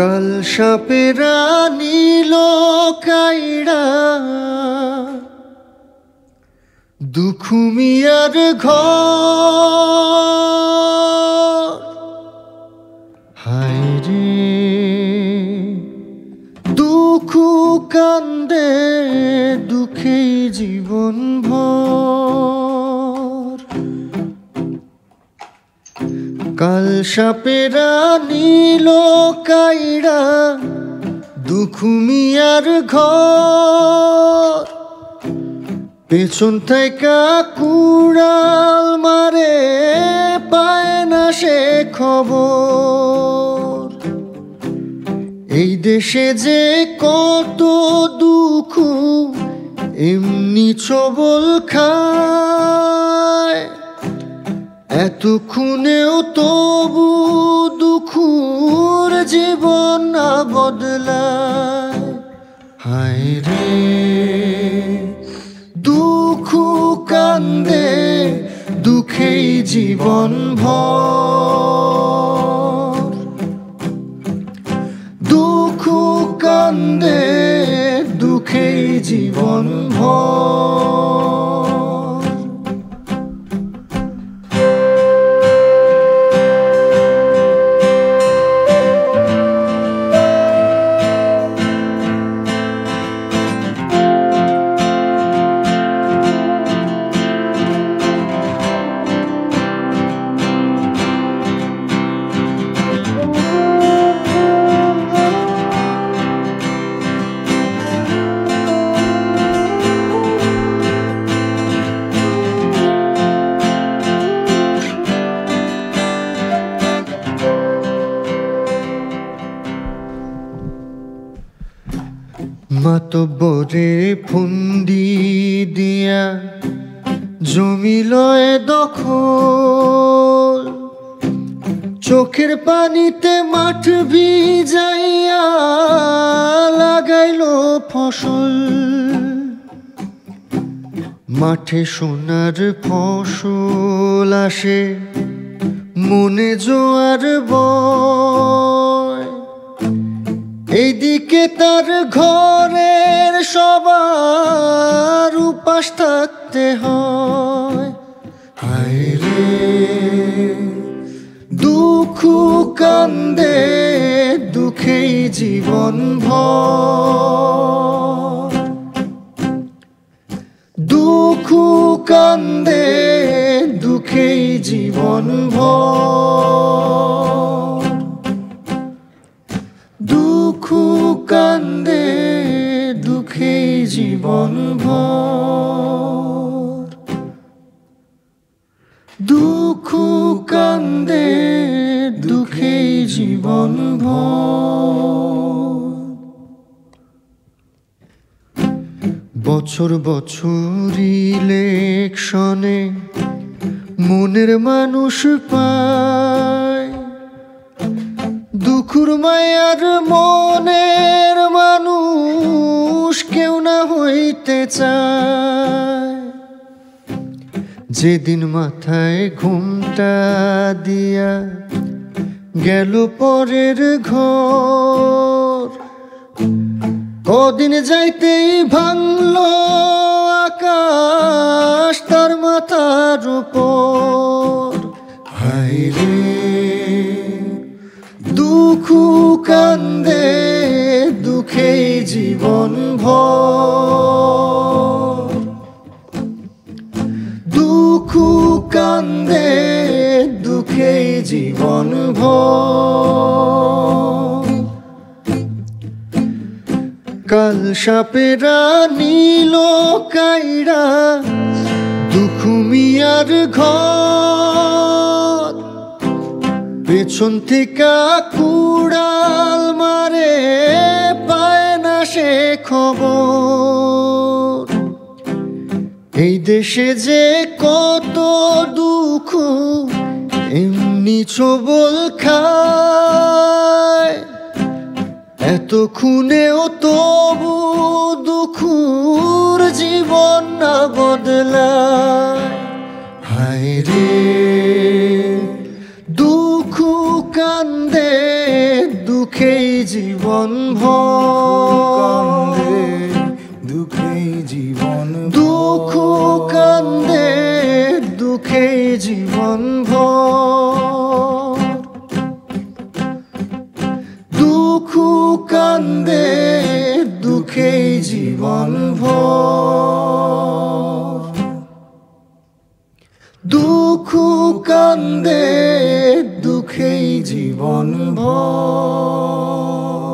কাল সাপেরা নীল কাইড়া দুখুমিয়ার ঘর। হায় দুঃখ কান্দে দুঃখেই জীবন ভর। কাল সাপেরা নীল কাইড়া দুখুমিয়ার ঘর। পেছন থেকে কুড়াল মারে, পায় না সে খবর। এই দেশে যে কত দুঃখ, এমনি ছবল খায়। এতক্ষণেও তবু দুঃখুর জীবন না বদলায়। রে, দুঃখ কান্দে দুঃখেই জীবন ভর। দুঃখ কান্দে দুঃখেই জীবন ভর। মাতবরে ফুন্দি দিয়া জমি লয় দখল। চোখের পানিতে মাঠ ভিজাইয়া লাগাইল ফসল। মাঠে সোনার ফসল আসে, মনে জোয়ার বয় তার ঘরের সবার উপাস থাকতে হয়। দুঃখ কান্দে দুঃখেই জীবন ভর। দুঃখ কান্দে দুঃখেই জীবন ভর। জীবন ভর। দুঃখ কান্দে দুঃখেই জীবন ভর। বছর বছর ইলেকশনে মনের মানুষ পায়। দুখুর মায়ার মনের মানুষ হইতে চায়। যেদিন মাথায় ঘুমটা দিয়া গেল পরের ঘর, কদিন যাইতেই ভাঙল আকাশ তার মাথার উপর। হাই রে, দুঃখ কান্দে দুঃখেই জীবন ভর। দুঃখ কান্দে, দুঃখেই জীবন ভর। কাল সাপেরা নীল কাইরা দুখুমিয়ার ঘর। পেছন থেকে কুড়াল মারে খবর। এই দেশে যে কত দুঃখ, এমনি ছবল খায়। এত খুনেও তবু দুঃখুর জীবন না বদলায়। হায় রে, দুঃখ কান্দে, দুঃখেই জীবন কান্দে দুঃখ কান্দে দুঃখে জীবন ভর